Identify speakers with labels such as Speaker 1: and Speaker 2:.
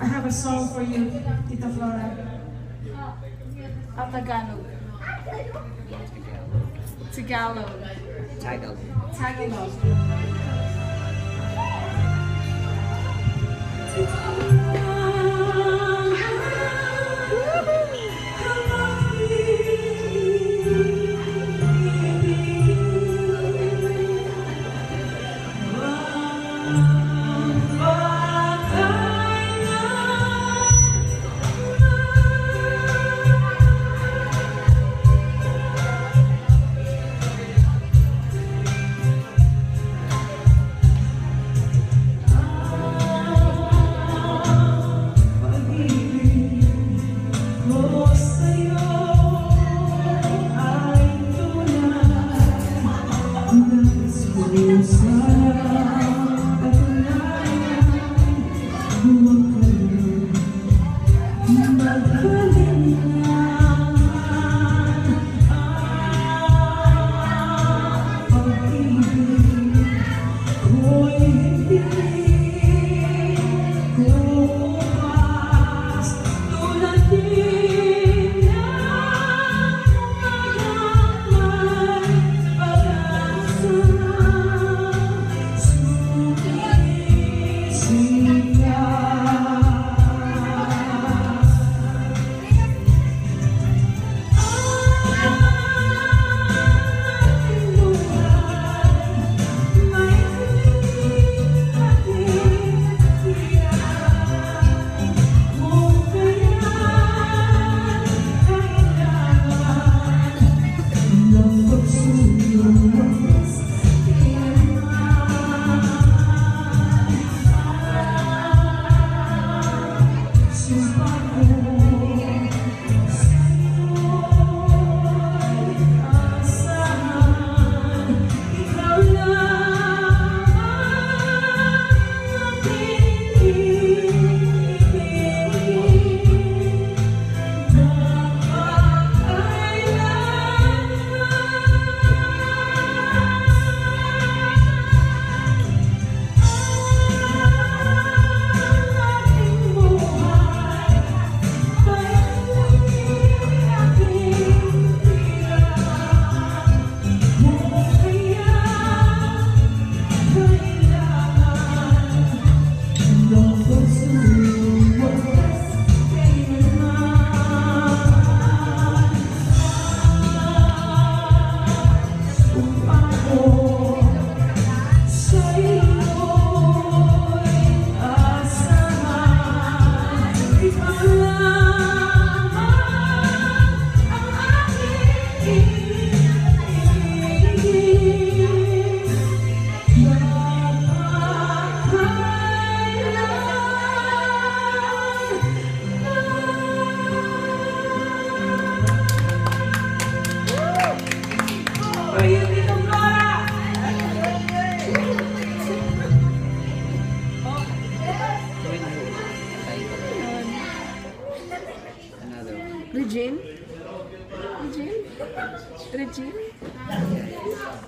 Speaker 1: I have a song for you, Tita Flora.
Speaker 2: Tagalog. Tagalog.
Speaker 3: Tagalog.
Speaker 1: Tagalog. For
Speaker 2: Regine? Regine? Regine?